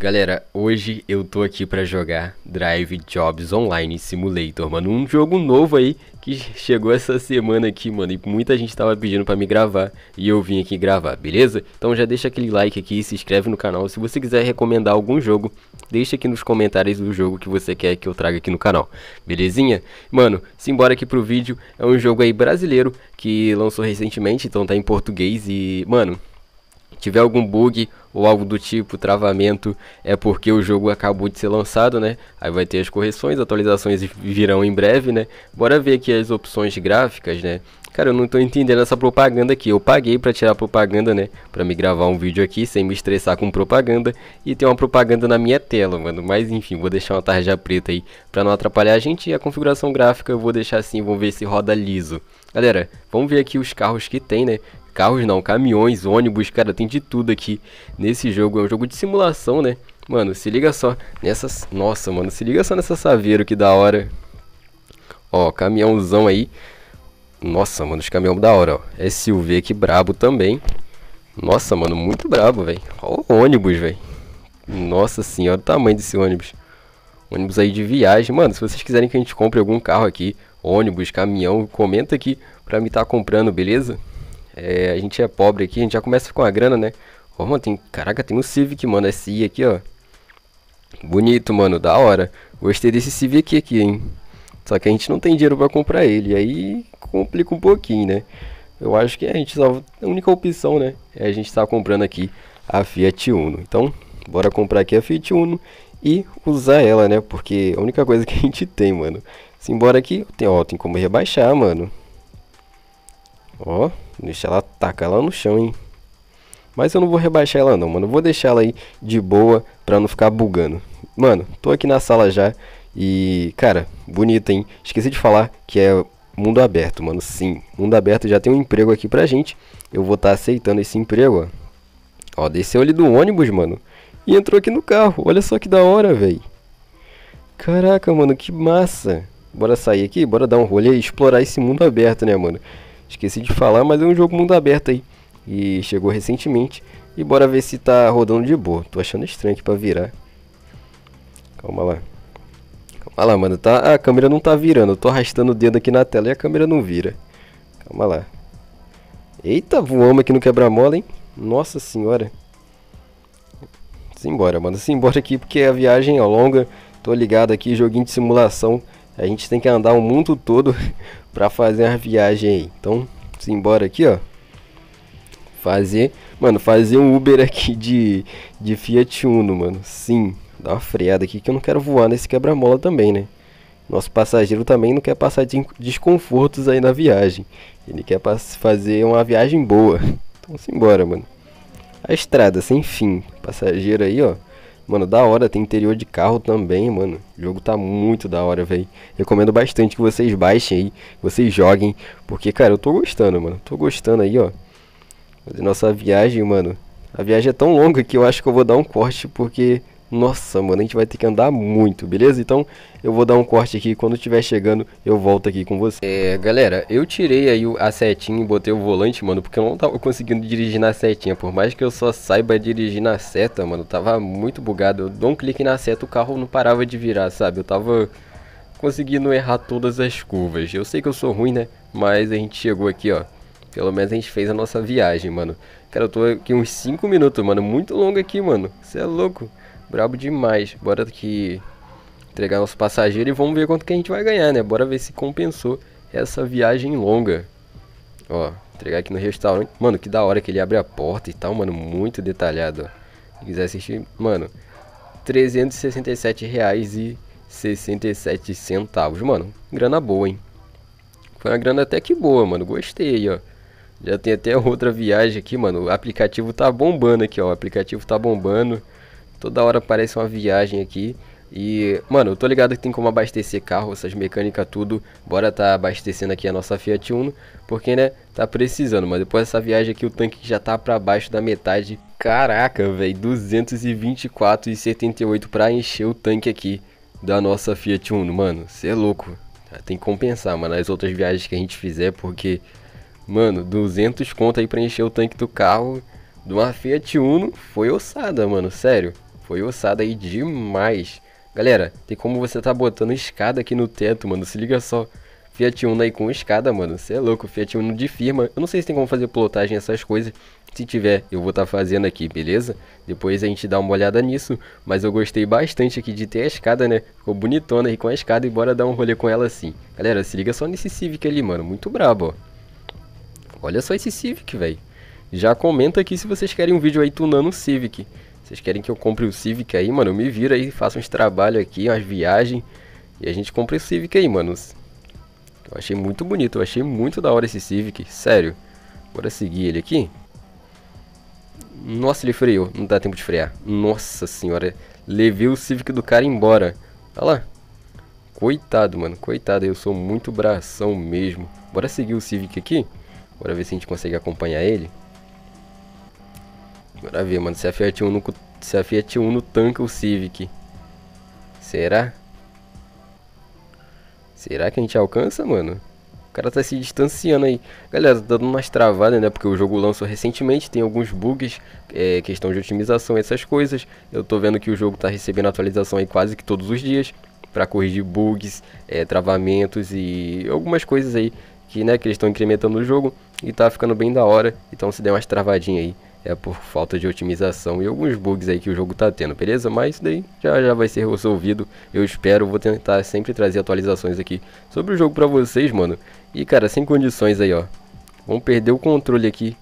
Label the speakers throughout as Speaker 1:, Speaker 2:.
Speaker 1: Galera, hoje eu tô aqui pra jogar Drive Jobs Online Simulator, mano. Um jogo novo aí que chegou essa semana aqui, mano. E muita gente tava pedindo pra me gravar e eu vim aqui gravar, beleza? Então já deixa aquele like aqui, se inscreve no canal. Se você quiser recomendar algum jogo, deixa aqui nos comentários o jogo que você quer que eu traga aqui no canal, belezinha? Mano, simbora aqui pro vídeo. É um jogo aí brasileiro que lançou recentemente, então tá em português e, mano tiver algum bug ou algo do tipo, travamento, é porque o jogo acabou de ser lançado, né? Aí vai ter as correções, atualizações virão em breve, né? Bora ver aqui as opções gráficas, né? Cara, eu não tô entendendo essa propaganda aqui. Eu paguei pra tirar propaganda, né? Pra me gravar um vídeo aqui sem me estressar com propaganda. E tem uma propaganda na minha tela, mano. Mas enfim, vou deixar uma tarja preta aí pra não atrapalhar a gente. E a configuração gráfica eu vou deixar assim, vamos ver se roda liso. Galera, vamos ver aqui os carros que tem, né? Carros não, caminhões, ônibus, cara, tem de tudo aqui nesse jogo. É um jogo de simulação, né? Mano, se liga só nessas... Nossa, mano, se liga só nessa saveiro que da hora. Ó, caminhãozão aí. Nossa, mano, os caminhão da hora, ó. SUV aqui brabo também. Nossa, mano, muito brabo, velho. Ó o ônibus, velho. Nossa senhora, o tamanho desse ônibus. Ônibus aí de viagem. Mano, se vocês quiserem que a gente compre algum carro aqui, ônibus, caminhão, comenta aqui pra me estar tá comprando, beleza? É, a gente é pobre aqui, a gente já começa com a grana, né? Ó, mano, tem. Caraca, tem um Civic, mano. SI aqui, ó. Bonito, mano, da hora. Gostei desse Civic aqui, hein? Só que a gente não tem dinheiro pra comprar ele. Aí complica um pouquinho, né? Eu acho que a gente só. A única opção, né? É a gente estar tá comprando aqui a Fiat Uno. Então, bora comprar aqui a Fiat Uno e usar ela, né? Porque é a única coisa que a gente tem, mano. Simbora aqui, tem, ó, tem como rebaixar, mano. Ó, deixa ela tacar lá no chão, hein. Mas eu não vou rebaixar ela não, mano. Eu vou deixar ela aí de boa pra não ficar bugando. Mano, tô aqui na sala já e, cara, bonita, hein. Esqueci de falar que é mundo aberto, mano. Sim, mundo aberto já tem um emprego aqui pra gente. Eu vou estar tá aceitando esse emprego, ó. Ó, desceu ali do ônibus, mano. E entrou aqui no carro. Olha só que da hora, velho. Caraca, mano, que massa. Bora sair aqui, bora dar um rolê e explorar esse mundo aberto, né, mano? Esqueci de falar, mas é um jogo mundo aberto aí. E chegou recentemente. E bora ver se tá rodando de boa. Tô achando estranho aqui pra virar. Calma lá. Calma lá, mano. Tá, a câmera não tá virando. Eu tô arrastando o dedo aqui na tela e a câmera não vira. Calma lá. Eita, voamos aqui no quebra-mola, hein? Nossa senhora. Simbora, mano. Simbora aqui porque a viagem é longa. Tô ligado aqui, joguinho de simulação. A gente tem que andar o mundo todo pra fazer uma viagem aí. Então, simbora aqui, ó. Fazer, mano, fazer um Uber aqui de, de Fiat Uno, mano. Sim, dá uma freada aqui que eu não quero voar nesse quebra-mola também, né? Nosso passageiro também não quer passar de desconfortos aí na viagem. Ele quer fazer uma viagem boa. Então, simbora, mano. A estrada sem fim. Passageiro aí, ó. Mano, da hora, tem interior de carro também, mano. O jogo tá muito da hora, velho. Recomendo bastante que vocês baixem aí, vocês joguem. Porque, cara, eu tô gostando, mano. Tô gostando aí, ó. Fazer nossa viagem, mano. A viagem é tão longa que eu acho que eu vou dar um corte, porque nossa, mano, a gente vai ter que andar muito, beleza? Então eu vou dar um corte aqui, quando estiver chegando eu volto aqui com você. É, galera, eu tirei aí a setinha e botei o volante, mano, porque eu não tava conseguindo dirigir na setinha. Por mais que eu só saiba dirigir na seta, mano, tava muito bugado. Eu dou um clique na seta, o carro não parava de virar, sabe? Eu tava conseguindo errar todas as curvas. Eu sei que eu sou ruim, né? Mas a gente chegou aqui, ó. Pelo menos a gente fez a nossa viagem, mano. Cara, eu tô aqui uns 5 minutos, mano. Muito longo aqui, mano. Você é louco. Brabo demais. Bora aqui entregar nosso passageiro e vamos ver quanto que a gente vai ganhar, né? Bora ver se compensou essa viagem longa. Ó, entregar aqui no restaurante. Mano, que da hora que ele abre a porta e tal, mano. Muito detalhado, ó. Se quiser assistir, mano. 367 reais e 67 centavos, mano. Grana boa, hein? Foi uma grana até que boa, mano. Gostei, ó. Já tem até outra viagem aqui, mano. O aplicativo tá bombando aqui, ó. O aplicativo tá bombando. Toda hora aparece uma viagem aqui. E, mano, eu tô ligado que tem como abastecer carro, essas mecânicas tudo. Bora tá abastecendo aqui a nossa Fiat Uno, porque, né, tá precisando. Mas depois dessa viagem aqui, o tanque já tá pra baixo da metade. Caraca, velho, 224,78 pra encher o tanque aqui da nossa Fiat Uno, mano. Você é louco. Tem que compensar, mano, as outras viagens que a gente fizer, porque, mano, 200 conto aí pra encher o tanque do carro de uma Fiat Uno foi ossada, mano, sério Foi ossada aí demais. Galera, tem como você tá botando escada aqui no teto, mano. Se liga só. Fiat Uno aí com escada, mano. Você é louco, Fiat Uno de firma. Eu não sei se tem como fazer plotagem essas coisas. Se tiver, eu vou estar tá fazendo aqui, beleza? Depois a gente dá uma olhada nisso. Mas eu gostei bastante aqui de ter a escada, né? Ficou bonitona aí com a escada e bora dar um rolê com ela assim. Galera, se liga só nesse Civic ali, mano. Muito brabo, ó. Olha só esse Civic, velho. Já comenta aqui se vocês querem um vídeo aí tunando o Civic. Vocês querem que eu compre o Civic aí, mano? Eu me viro aí, faço uns trabalhos aqui, umas viagens. E a gente compra o Civic aí, mano. Eu achei muito bonito, eu achei muito da hora esse Civic, sério. Bora seguir ele aqui. Nossa, ele freou, não dá tempo de frear. Nossa senhora, levei o Civic do cara embora. Olha lá. Coitado, mano, coitado, eu sou muito bração mesmo. Bora seguir o Civic aqui? Bora ver se a gente consegue acompanhar ele. Bora ver, mano, se a Fiat Uno, se a Fiat Uno tanca o Civic. Será? Será que a gente alcança, mano? O cara tá se distanciando aí. Galera, tá dando umas travadas, né? Porque o jogo lançou recentemente, tem alguns bugs, é, questão de otimização, essas coisas. Eu tô vendo que o jogo tá recebendo atualização aí quase que todos os dias. para corrigir bugs, é, travamentos e algumas coisas aí que, né, que eles estão incrementando no jogo. E tá ficando bem da hora. Então se der umas travadinhas aí é por falta de otimização e alguns bugs aí que o jogo tá tendo, beleza? Mas isso daí já, já vai ser resolvido, eu espero, vou tentar sempre trazer atualizações aqui sobre o jogo pra vocês, mano. E cara, sem condições aí, ó, vamos perder o controle aqui.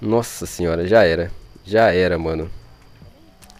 Speaker 1: Nossa senhora, já era, já era, mano.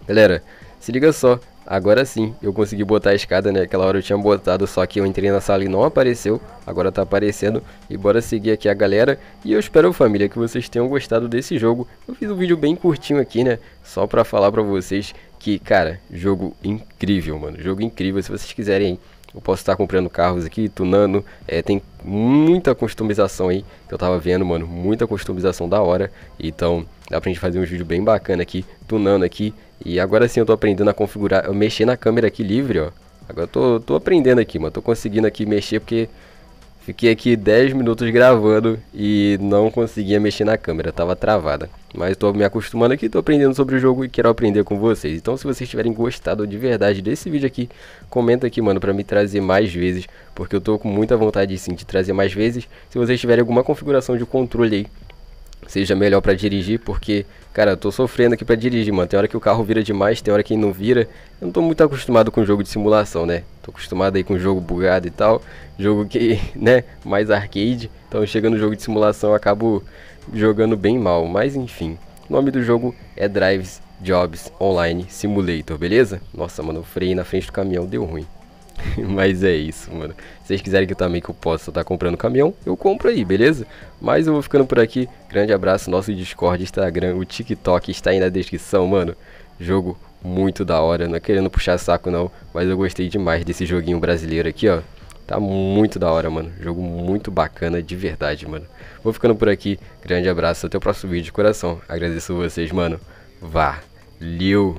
Speaker 1: Galera, se liga só, Agora sim, eu consegui botar a escada, né? Aquela hora eu tinha botado, só que eu entrei na sala e não apareceu. Agora tá aparecendo. E bora seguir aqui a galera. E eu espero, família, que vocês tenham gostado desse jogo. Eu fiz um vídeo bem curtinho aqui, né? Só pra falar pra vocês que, cara, jogo incrível, mano. Jogo incrível. Se vocês quiserem eu posso estar comprando carros aqui, tunando. É, tem muita customização aí que eu tava vendo, mano. Muita customização da hora. Então dá pra gente fazer um vídeo bem bacana aqui, tunando aqui. E agora sim eu tô aprendendo a configurar, eu mexer na câmera aqui livre, ó. Agora eu tô, tô aprendendo aqui, mano. Tô conseguindo aqui mexer porque Fiquei aqui 10 minutos gravando e não conseguia mexer na câmera, tava travada. Mas estou me acostumando aqui, estou aprendendo sobre o jogo e quero aprender com vocês. Então se vocês tiverem gostado de verdade desse vídeo aqui, comenta aqui, mano, pra me trazer mais vezes. Porque eu tô com muita vontade sim de trazer mais vezes. Se vocês tiverem alguma configuração de controle aí seja melhor para dirigir, porque, cara, eu tô sofrendo aqui para dirigir, mano. Tem hora que o carro vira demais, tem hora que não vira. Eu não tô muito acostumado com jogo de simulação, né? Tô acostumado aí com jogo bugado e tal, jogo que, né, mais arcade. Então, chega no jogo de simulação, eu acabo jogando bem mal, mas enfim. O nome do jogo é Drives Jobs Online Simulator, beleza? Nossa, mano, eu freio na frente do caminhão, deu ruim. Mas é isso, mano. Se vocês quiserem que eu também que eu possa estar tá comprando caminhão, eu compro aí, beleza? Mas eu vou ficando por aqui. Grande abraço, nosso Discord, Instagram, o TikTok está aí na descrição, mano. Jogo muito da hora, não é querendo puxar saco não, mas eu gostei demais desse joguinho brasileiro aqui, ó. Tá muito da hora, mano. Jogo muito bacana, de verdade, mano. Vou ficando por aqui. Grande abraço, até o próximo vídeo de coração. Agradeço vocês, mano. Valeu!